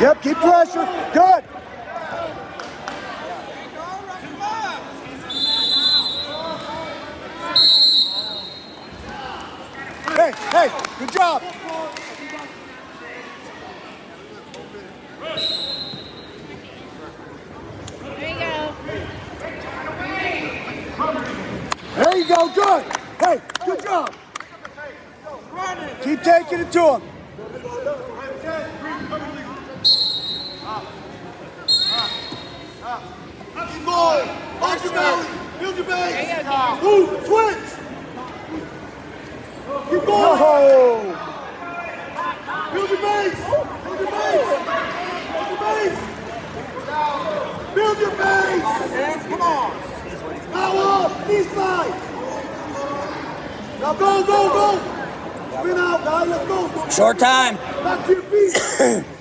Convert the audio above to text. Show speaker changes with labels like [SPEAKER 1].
[SPEAKER 1] Yep, keep pressure. Good. Hey, hey, good job.
[SPEAKER 2] You go,
[SPEAKER 1] good. Hey, good job. Keep taking it to him.
[SPEAKER 3] Keep going. Watch your belly. Build your base. Move. Switch. Keep going. Build your base. Build your base. Build your base. Build your base. Come on. Now up. East side. Now go, go, go. Spin out, guys. Let's go.
[SPEAKER 4] Short time.
[SPEAKER 3] Back to your feet.